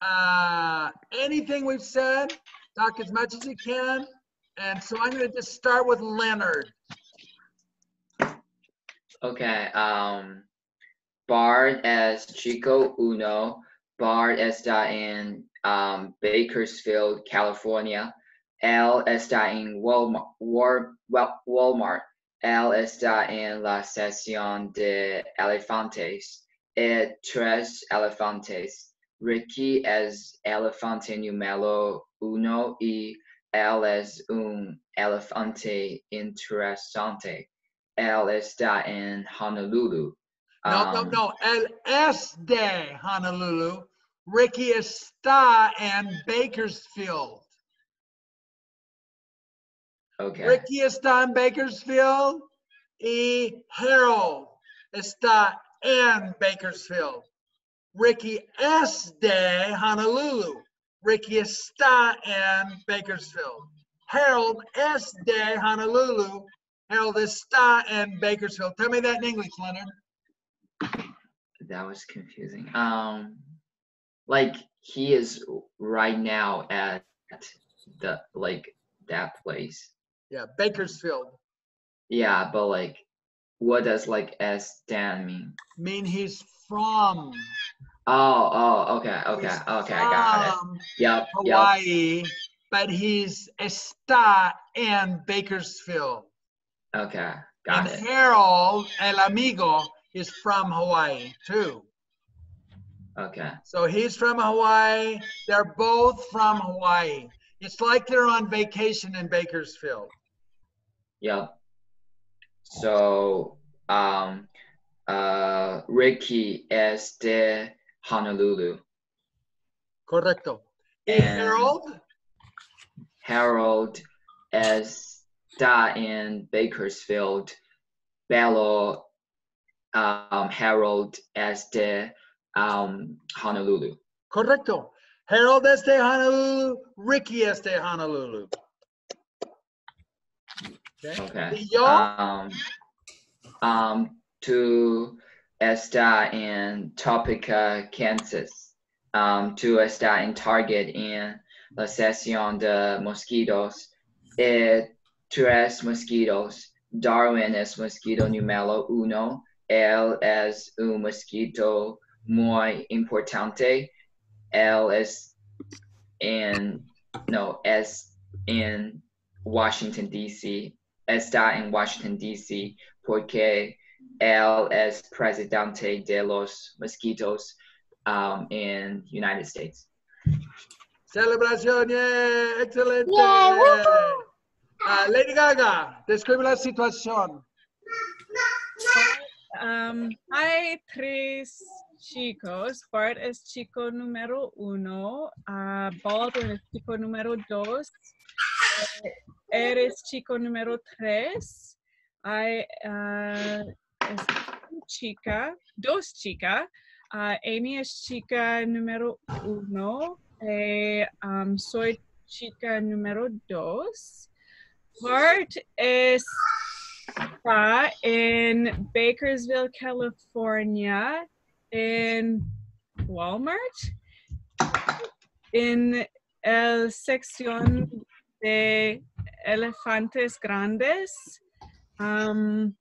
Uh, anything we've said, talk as much as you can. And so I'm going to just start with Leonard.
Okay, um, Bart as Chico Uno. Bart está en um, Bakersfield, California. Él está en Walmart. Walmart. Él está en la sección de elefantes. Hay tres elefantes. Ricky es elefante número uno y él es un elefante interesante. Él está en Honolulu.
No, no,
Um,
no. El es de Honolulu. Ricky está en Bakersfield.
Okay.
Ricky está en Bakersfield y Harold está en Bakersfield. Ricky es de Honolulu. Ricky está en Bakersfield. Harold es de Honolulu. Harold está en Bakersfield. Tell me that in English, Leonard.
That was confusing. Um, like he is right now at the like that place.
Yeah, Bakersfield.
Yeah, but like, what does like S stand mean?
Mean he's from
Oh, oh, okay, okay,
He's
okay, I got it. Yep, yep.
Hawaii, but he's está in Bakersfield.
Okay, got
and
it.
Harold, el amigo, is from Hawaii too.
Okay,
So he's from Hawaii. They're both from Hawaii. It's like they're on vacation in Bakersfield.
yep. So, um, uh, Ricky is de Honolulu.
Correcto.
And-
Harold,
Harold está in Bakersfield. Bello, um, de um, Honolulu.
correcto. Harold es de Honolulu. Ricky es de Honolulu. Okay.
Okay. Um, um, tú está en Topeka, Kansas. Um, tú está en Target en la sesión de mosquitos. Eh, tres mosquitos. Darwin es mosquito número uno. Él es un mosquito muy importante. Él es en, no, es en Washington, D.C. Está en Washington, D.C. porque él es presidente de los mosquitos um, in United States.
celebración, yeah, excelente.
Yay, woohoo.
Ah, Lady Gaga, describe la situación.
Um, hay tres chicos. Bart es chico número uno. uh, Baldwin es chico número dos. eh, eres chico número tres. Hay uh, chica, dos chicas. Uh, Amy es chica número uno. eh, um, soy chica número dos. Bart es está en Bakersville, California, in Walmart, in El sección de elefantes grandes. Um,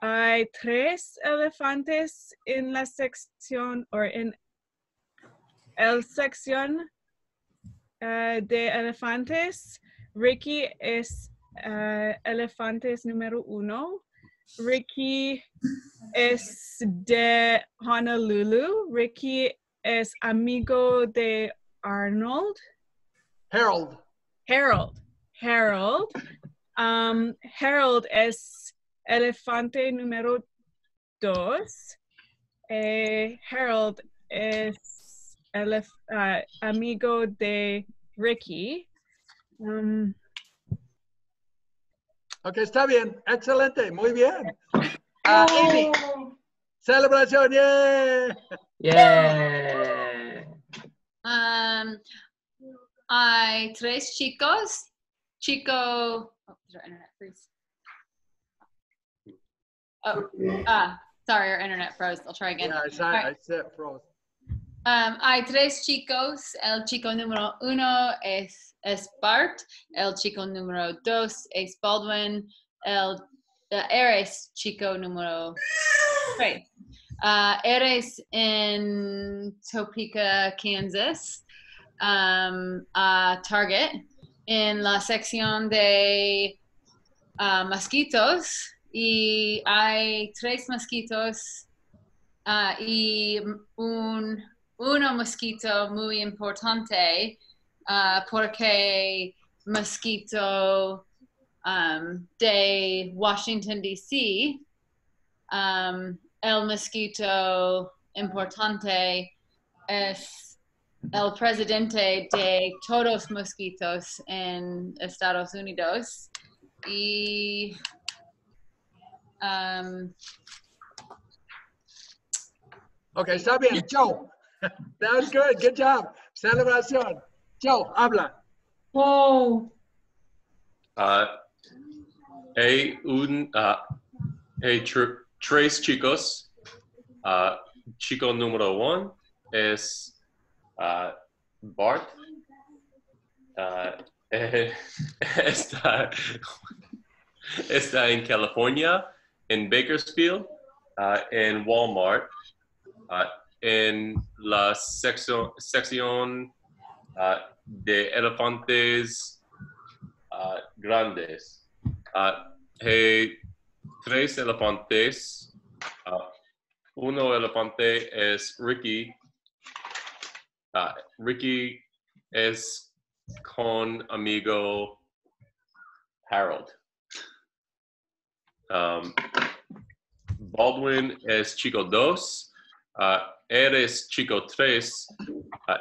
hay tres elefantes en la sección o en el sección eh, de elefantes. Ricky es eh, elefantes número uno. Ricky es de Honolulu. Ricky es amigo de Arnold.
Harold,
Harold. Harold. Um, Harold es elefante número dos. Eh, Harold es elef- ah, amigo de Ricky. Um,
ok, está bien, excelente, muy bien. Ah, Amy, celebración, yeah.
Yeah.
Um, hay tres chicos. Chico. Oh, did our internet freeze? Oh, ah, sorry, our internet froze. I'll try again.
Yeah, I said,
All
I said froze.
Um, hay tres chicos. El chico número uno es, es Bart. El chico número dos es Baldwin. El uh, eres chico número tres. Uh, eres en Topeka, Kansas. Um, a Target. En la sección de uh, mosquitos. Y hay tres mosquitos ah, y un, uno mosquito muy importante ah, porque mosquito um, de Washington, D.C., um, el mosquito importante es el presidente de todos mosquitos en Estados Unidos y um,
Ok, está bien, Joe. That was good, good job. Celebración. Joe, habla.
Oh,
Uh, hay un, uh, hay tr- tres chicos. Uh, chico número uno es uh, Bart uh, está, está en California, en Bakersfield, uh, en Walmart, uh, en la sección, sección uh, de elefantes uh, grandes. Hay tres elefantes. Uno elefante es Ricky. Ricky es con amigo Harold. Um, Baldwin es chico dos. Eres chico tres.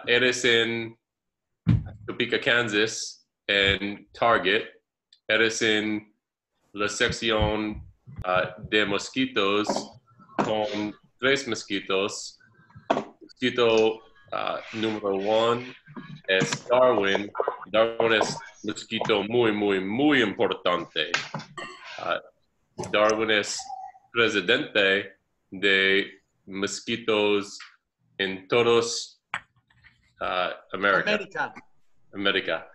Eres en Topeka, Kansas, and Target. Edison, la sección uh, de mosquitos con tres mosquitos. Mosquito uh, número uno es Darwin. Darwin es mosquito muy, muy, muy importante. Uh, Darwin es presidente de mosquitos en todos uh, América.
América.
América.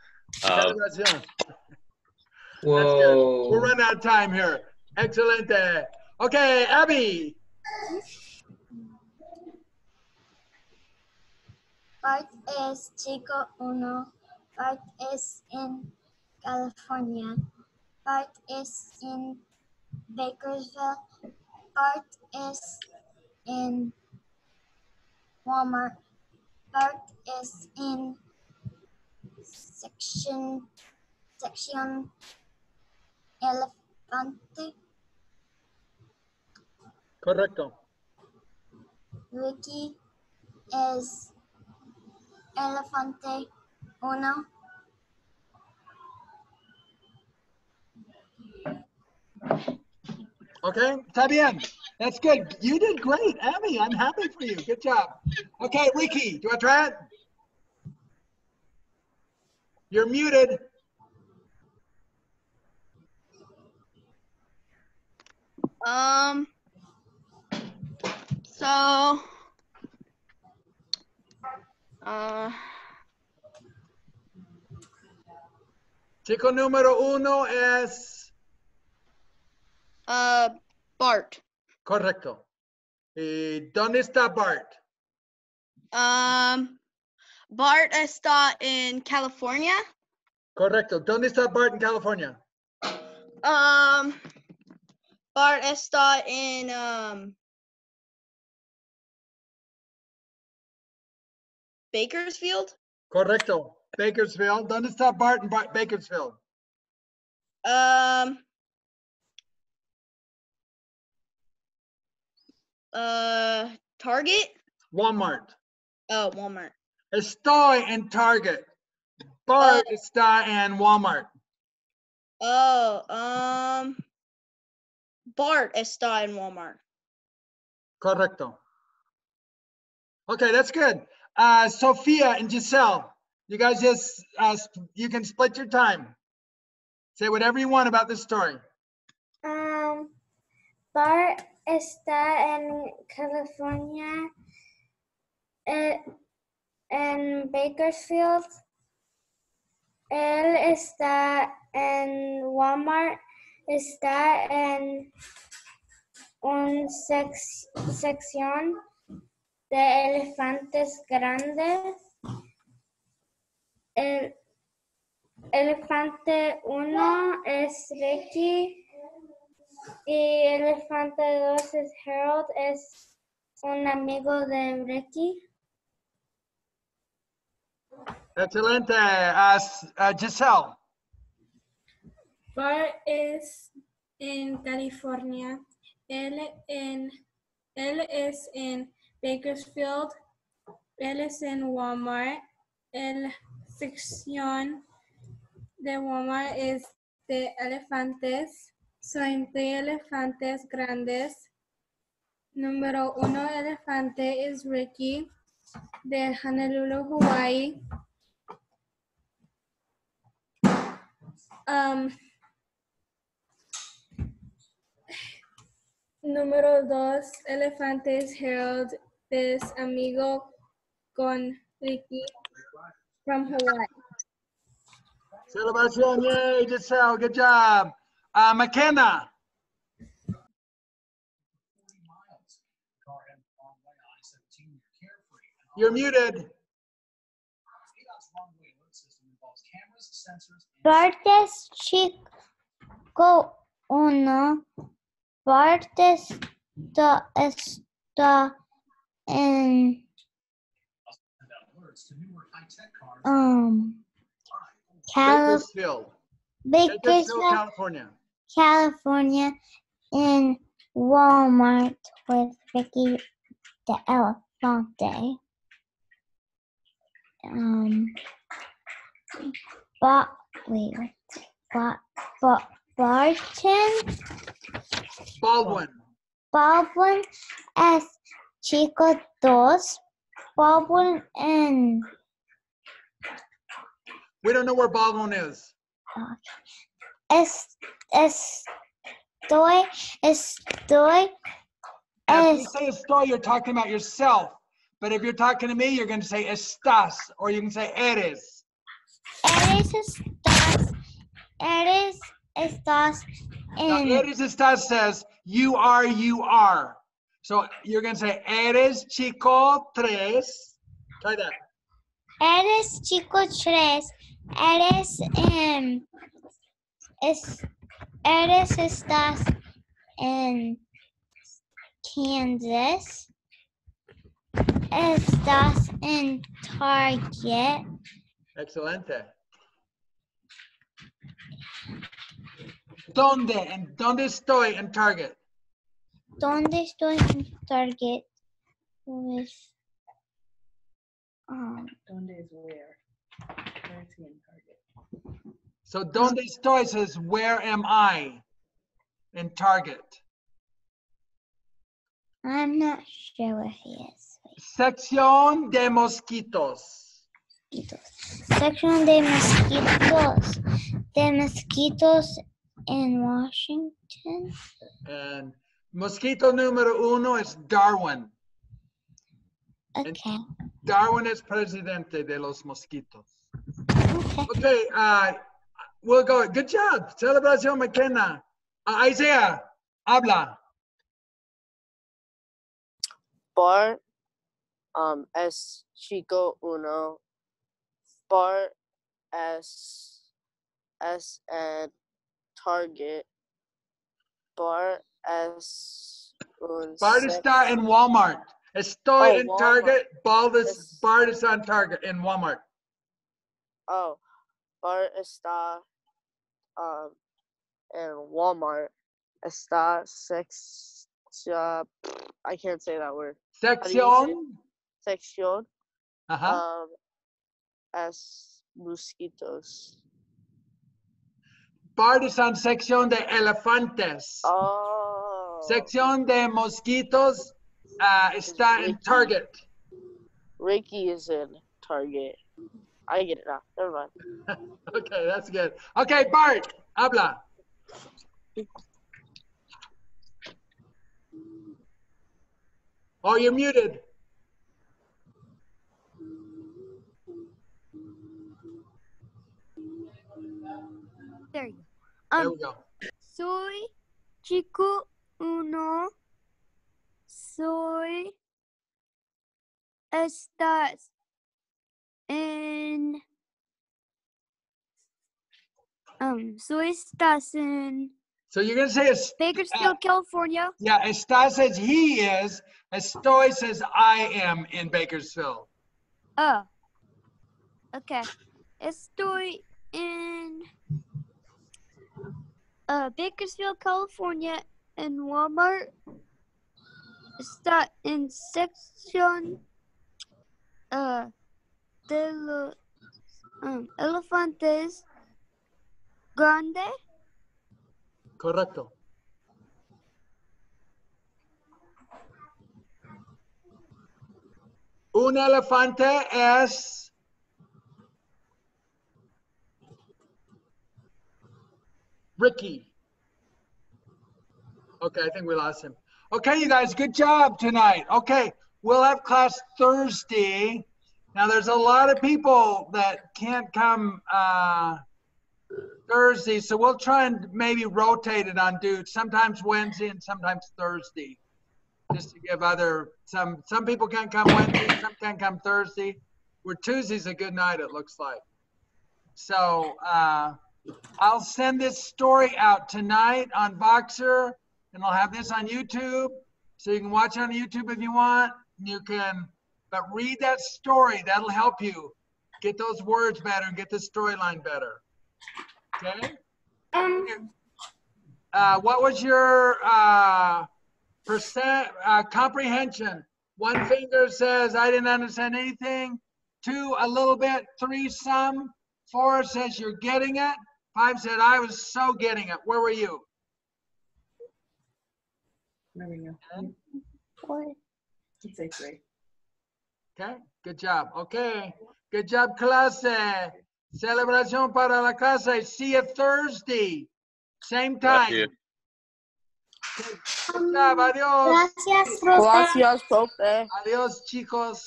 Um,
Celebración. That's good. We're running out of time here. Excelente. Okay, Abby.
Bart es chico uno. Bart es en California. Bart es en Bakersville. Bart es en Walmart. Bart is in section section elefante.
Correcto.
Ricky is elefante uno.
Okay, está bien. That's good. You did great, Abby. I'm happy for you. Good job. Okay, Ricky, do you want to try it? You're muted.
Um. So. Uh.
Chico número uno es
Uh. Bart.
correcto. ¿Y dónde está Bart?
Um. Bart está in California.
Correcto. ¿Dónde está Bart en California?
Um. Bart está in um. Bakersfield.
Correcto. Bakersfield. ¿Dónde está Bart en Ba- Bakersfield?
Um. Uh, Target.
Walmart.
Oh, Walmart.
Estoy en Target. Bart está en Walmart.
Oh, um. Bart está in Walmart.
Correcto. Okay, that's good. Uh, Sophia and Giselle, you guys just, uh, you can split your time. Say whatever you want about this story.
Um, Bart está en California, eh, en Bakersfield. Él está en Walmart, está en una sección de elefantes grandes. El elefante uno es Ricky. Y elefante 2 es Harold, es un amigo de Ricky.
Excelente. Uh, Giselle,
Bart es en California. Él, en, él es en Bakersfield. Él es en Walmart. La sección de Walmart es de elefantes. Son de elefantes grandes. Número uno elefante es Ricky de Honolulu, Hawaii. Um, número dos, elefantes Harold es amigo con Ricky. From Hawaii.
Celebración, yay, Giselle, good job. Uh, McKenna. You're muted.
Bart es chico uno. Bart es está, está en um Calif
Bakersfield, Bakersfield,
Bakersfield,
California.
California in Walmart with Ricky the Elefante. Um, but wait, but but Barton
Baldwin.
Baldwin es chico dos. Baldwin and
We don't know where Baldwin is.
es estoy estoy
If you say estoy, you're talking about yourself. But if you're talking to me, you're going to say estás, or you can say eres.
Eres estás eres estás
Now,
en
eres estás says you are, you are. So you're going to say eres chico tres. Try that.
eres chico tres eres en es eres estás en Kansas estás en Target
Excelente. ¿Dónde? ¿En dónde estoy en Target?
¿Dónde estoy en Target? With, um,
¿Dónde es where? Where is he in Target?
So ¿dónde estoy says where am I in Target?
I'm not sure where he is.
Sección de mosquitos.
Section de mosquitos. De mosquitos in Washington.
And mosquito número uno es Darwin.
Okay.
Darwin es presidente de los mosquitos. Okay, uh, we'll go. Good job. Celebración McKenna. Uh, Isaiah, habla.
Bar um, es chico uno. Bar es es en Target. Bar es un
Bart está en Walmart. Estoy
Oh,
en
Walmart.
Target. Bald is, Bart is on Target in Walmart.
Oh, Bar está um, en Walmart. Está sex. Uh, I can't say that word. How do you say?
Sección.
Sección.
Ajá.
Um, es mosquitos.
Bart is on sección de elefantes.
Oh.
Sección de mosquitos uh, está en Target.
Ricky is in Target. I get it now. Never mind.
Okay, that's good. Okay, Bart, habla. Oh, you're muted.
There you go.
There
Um,
we go.
soy chico uno. Soy estás en um soy estás en
So you're going to say, es-
Bakersfield, California.
yeah, está says he is. Estoy says I am in Bakersfield.
Oh. Okay. Estoy in uh, Bakersfield, California, and Walmart. Está en sección uh, de los um, elefantes grande.
Correcto. Un elefante es Ricky. Okay, I think we lost him. Okay, you guys, good job tonight. Okay, we'll have class Thursday Now, there's a lot of people that can't come uh, Thursday, so we'll try and maybe rotate it on dudes, sometimes Wednesday and sometimes Thursday. Just to give other, some, some people can't come Wednesday, some can't come Thursday. Where Tuesday's a good night, it looks like. So uh, I'll send this story out tonight on Voxer, and I'll have this on YouTube, so you can watch it on YouTube if you want. You can, but read that story. That'll help you get those words better and get the storyline better. Okay?
Um,
Uh, what was your uh, percent uh, comprehension? One finger says I didn't understand anything. Two, a little bit. Three, some. Four says you're getting it. Five said I was so getting it. Where were you?
There we go.
Four.
I'd say three.
Okay, good job. Okay, good job, clase. Celebración para la clase. See you Thursday. Same time.
Gracias.
Good job. Adios.
gracias, profe.
Gracias, profe.
Adios, chicos.